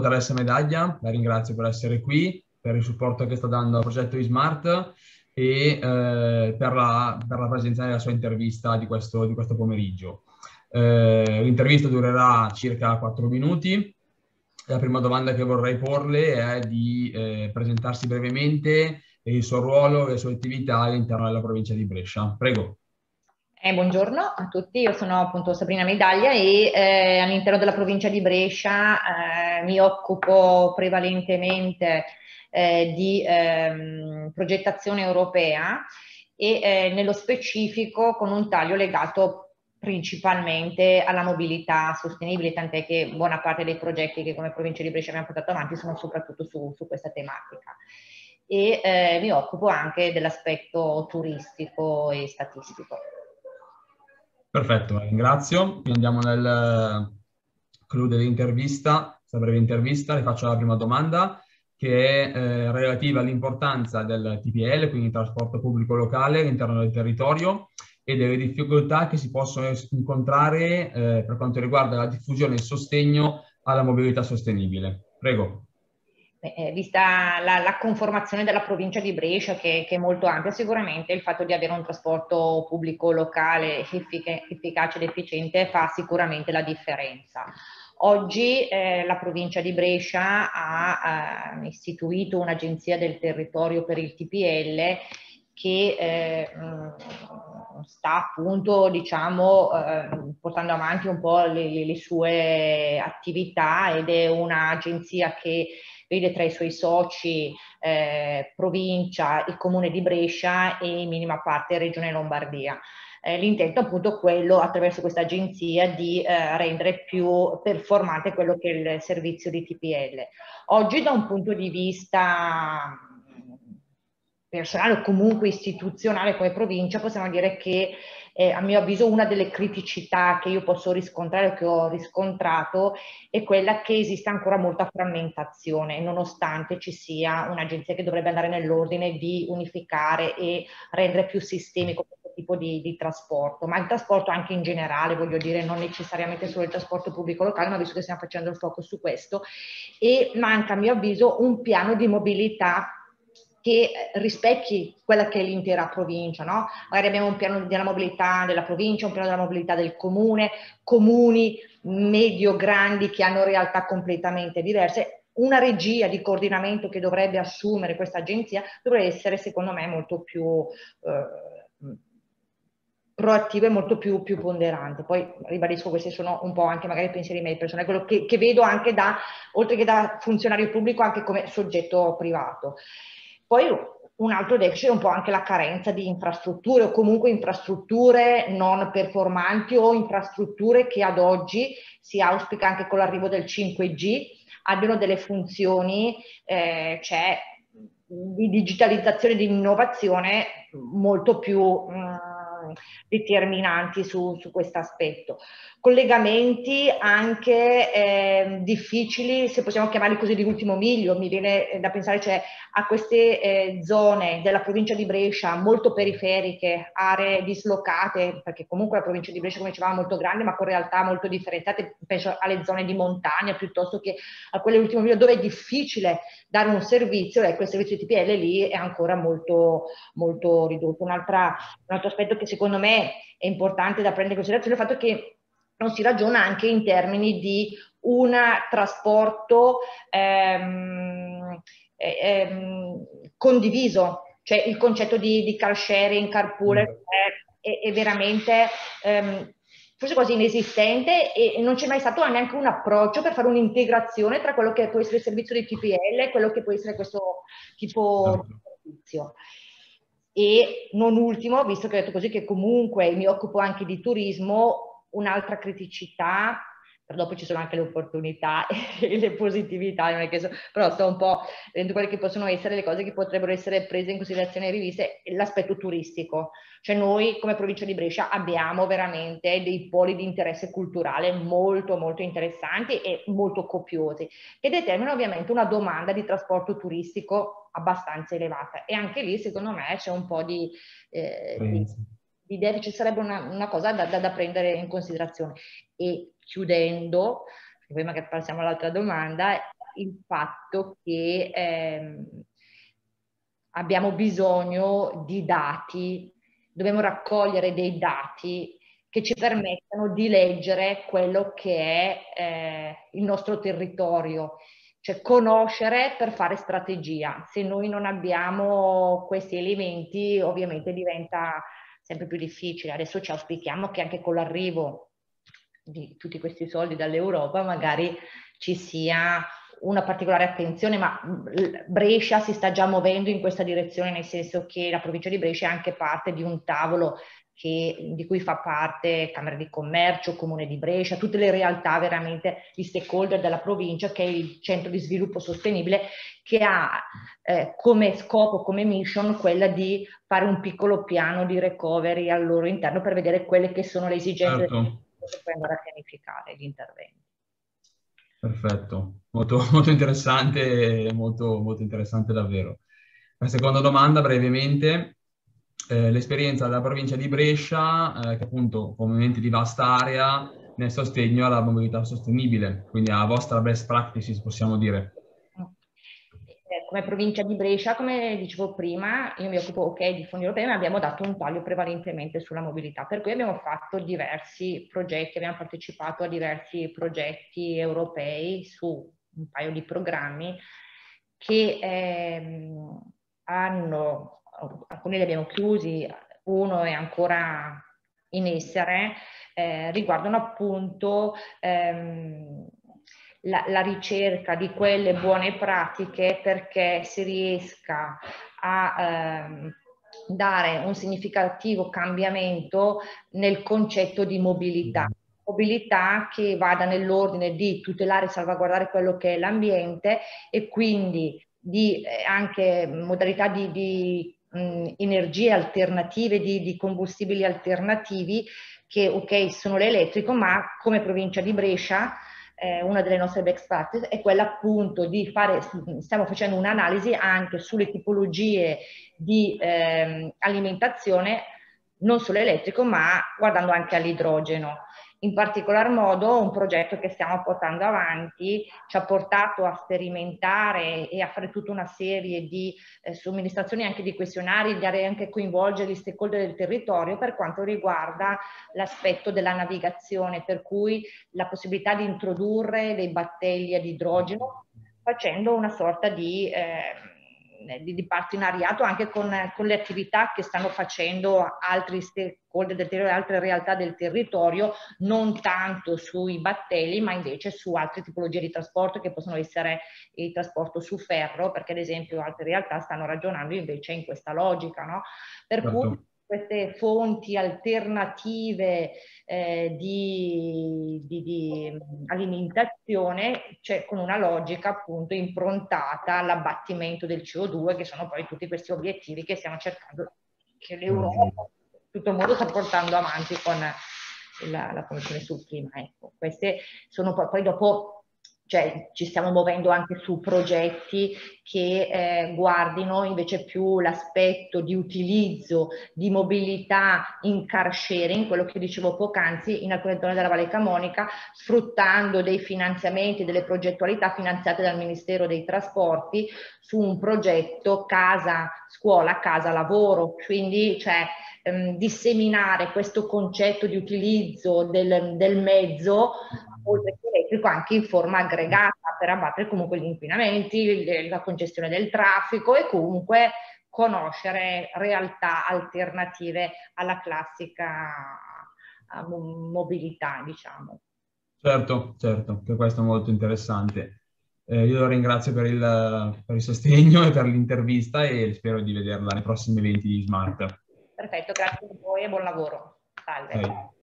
dottoressa Medaglia, la ringrazio per essere qui, per il supporto che sta dando al progetto eSmart e eh, per, la, per, la, presenza della sua intervista di questo, di questo pomeriggio. Eh, l'intervista durerà circa 4 minuti. La prima domanda che vorrei porle è di eh, presentarsi brevemente il suo ruolo e le sue attività all'interno della provincia di Brescia. Prego. Eh, buongiorno a tutti, io sono appunto Sabrina Medaglia e eh, all'interno della provincia di Brescia eh, mi occupo prevalentemente eh, di ehm, progettazione europea e eh, nello specifico con un taglio legato principalmente alla mobilità sostenibile, tant'è che buona parte dei progetti che come provincia di Brescia abbiamo portato avanti sono soprattutto su, su questa tematica. E eh, mi occupo anche dell'aspetto turistico e statistico. Perfetto, ringrazio. Andiamo nel eh, clou dell'intervista, questa breve intervista. Le faccio la prima domanda che è eh, relativa all'importanza del TPL, quindi trasporto pubblico locale all'interno del territorio e delle difficoltà che si possono incontrare eh, per quanto riguarda la diffusione e il sostegno alla mobilità sostenibile. Prego. Eh, vista la, la, conformazione della provincia di Brescia, che, che, è molto ampia, sicuramente il fatto di avere un trasporto pubblico locale effic- efficace ed efficiente fa sicuramente la differenza. Oggi eh, la provincia di Brescia ha eh, istituito un'agenzia del territorio per il TPL che eh, sta appunto diciamo eh, portando avanti un po' le, le, sue attività ed è un'agenzia che vede tra i suoi soci eh, provincia, il comune di Brescia e in minima parte regione Lombardia. Eh, l'intento appunto è quello attraverso questa agenzia di eh, rendere più performante quello che è il servizio di TPL. Oggi da un punto di vista personale o comunque istituzionale come provincia possiamo dire che eh, a mio avviso una delle criticità che io posso riscontrare che ho riscontrato è quella che esiste ancora molta frammentazione, nonostante ci sia un'agenzia che dovrebbe andare nell'ordine di unificare e rendere più sistemico questo tipo di, di, trasporto, ma il trasporto anche in generale, voglio dire, non necessariamente solo il trasporto pubblico locale, ma visto che stiamo facendo il focus su questo, e manca a mio avviso un piano di mobilità che rispecchi quella che è l'intera provincia, no? Magari abbiamo un piano della mobilità della provincia, un piano della mobilità del comune, comuni medio-grandi che hanno realtà completamente diverse. Una regia di coordinamento che dovrebbe assumere questa agenzia dovrebbe essere, secondo me, molto più eh, proattiva e molto più, più, ponderante. Poi ribadisco, questi sono un po' anche magari pensieri miei personali, quello che, che vedo anche da, oltre che da funzionario pubblico, anche come soggetto privato. Poi un altro deficit è un po' anche la carenza di infrastrutture o comunque infrastrutture non performanti o infrastrutture che ad oggi si auspica anche con l'arrivo del 5G abbiano delle funzioni, eh, cioè di digitalizzazione e di innovazione molto più mh, mm, determinanti su, su questo aspetto collegamenti anche eh, difficili, se possiamo chiamarli così di ultimo miglio, mi viene da pensare cioè, a queste eh, zone della provincia di Brescia molto periferiche, aree dislocate, perché comunque la provincia di Brescia come dicevamo è molto grande ma con realtà molto differenziate, penso alle zone di montagna piuttosto che a quelle ultimo miglio dove è difficile dare un servizio, ecco il servizio di TPL lì è ancora molto, molto ridotto. un altro aspetto che secondo me è importante da prendere in considerazione il fatto che non si ragiona anche in termini di un trasporto ehm, eh, ehm, condiviso, cioè il concetto di, di car sharing, carpool mm. è, è, veramente ehm, forse quasi inesistente e non c'è mai stato neanche un approccio per fare un'integrazione tra quello che può essere il servizio di TPL e quello che può essere questo tipo certo. di servizio. E non ultimo, visto che ho detto così che comunque mi occupo anche di turismo, un'altra criticità, però dopo ci sono anche le opportunità e le positività, non è che so, però sto un po' vedendo quelle che possono essere le cose che potrebbero essere prese in considerazione e riviste, l'aspetto turistico. Cioè noi come provincia di Brescia abbiamo veramente dei poli di interesse culturale molto molto interessanti e molto copiosi, che determinano ovviamente una domanda di trasporto turistico abbastanza elevata e anche lì secondo me c'è un po' di, eh, di di deficit sarebbe una, una cosa da, da, da, prendere in considerazione. E chiudendo, poi magari passiamo all'altra domanda, il fatto che ehm, abbiamo bisogno di dati, dobbiamo raccogliere dei dati che ci permettano di leggere quello che è eh, il nostro territorio, cioè conoscere per fare strategia. Se noi non abbiamo questi elementi, ovviamente diventa sempre più difficile. Adesso ci auspichiamo che anche con l'arrivo di tutti questi soldi dall'Europa magari ci sia una particolare attenzione, ma Brescia si sta già muovendo in questa direzione, nel senso che la provincia di Brescia è anche parte di un tavolo che, di cui fa parte Camera di Commercio, Comune di Brescia, tutte le realtà veramente, gli stakeholder della provincia, che è il centro di sviluppo sostenibile, che ha eh, come scopo, come mission, quella di fare un piccolo piano di recovery al loro interno per vedere quelle che sono le esigenze certo. Che poi andare a pianificare gli interventi. Perfetto, molto, molto interessante, molto, molto interessante davvero. La seconda domanda, brevemente, eh, l'esperienza della provincia di Brescia, eh, che appunto ovviamente di vasta area, nel sostegno alla mobilità sostenibile, quindi alla vostra best practices possiamo dire come provincia di Brescia, come dicevo prima, io mi occupo okay, di fondi europei, ma abbiamo dato un taglio prevalentemente sulla mobilità, per cui abbiamo fatto diversi progetti, abbiamo partecipato a diversi progetti europei su un paio di programmi che ehm, hanno, alcuni li abbiamo chiusi, uno è ancora in essere, eh, riguardano appunto ehm, la, la ricerca di quelle buone pratiche perché si riesca a ehm, dare un significativo cambiamento nel concetto di mobilità. Mobilità che vada nell'ordine di tutelare e salvaguardare quello che è l'ambiente e quindi di eh, anche modalità di, di mh, energie alternative, di, di combustibili alternativi che ok sono l'elettrico, ma come provincia di Brescia eh, una delle nostre best practice è quella appunto di fare, stiamo facendo un'analisi anche sulle tipologie di eh, alimentazione, non solo elettrico, ma guardando anche all'idrogeno. In particolar modo un progetto che stiamo portando avanti ci ha portato a sperimentare e a fare tutta una serie di eh, somministrazioni anche di questionari, di anche coinvolgere gli stakeholder del territorio per quanto riguarda l'aspetto della navigazione, per cui la possibilità di introdurre dei batteri ad idrogeno facendo una sorta di... Eh, di, di partenariato anche con, con, le attività che stanno facendo altri stakeholder del territorio, altre realtà del territorio, non tanto sui batteri, ma invece su altre tipologie di trasporto che possono essere il trasporto su ferro, perché ad esempio altre realtà stanno ragionando invece in questa logica, no? Per certo. cui queste fonti alternative eh, di, di, di, alimentazione, cioè con una logica appunto improntata all'abbattimento del CO2, che sono poi tutti questi obiettivi che stiamo cercando, che l'Europa, tutto il mondo sta portando avanti con la, la Commissione sul clima. Ecco, queste sono poi, poi dopo cioè ci stiamo muovendo anche su progetti che eh, guardino invece più l'aspetto di utilizzo di mobilità in car sharing, quello che dicevo poc'anzi, in alcune zone della Valle Camonica, sfruttando dei finanziamenti, delle progettualità finanziate dal Ministero dei Trasporti su un progetto casa scuola, casa lavoro, quindi cioè, ehm, disseminare questo concetto di utilizzo del, del mezzo oltre che elettrico anche in forma aggregata per abbattere comunque gli inquinamenti, la congestione del traffico e comunque conoscere realtà alternative alla classica mobilità, diciamo. Certo, certo, che questo è molto interessante. Eh, io lo ringrazio per il, per il, sostegno e per l'intervista e spero di vederla nei prossimi eventi di Smart. Perfetto, grazie a voi e buon lavoro. Salve. Okay.